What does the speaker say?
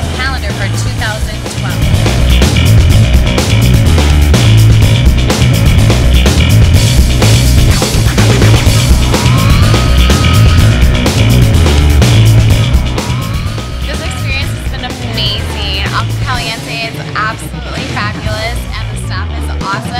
Goliath calendar for 2012. Caliente is absolutely fabulous and the staff is awesome.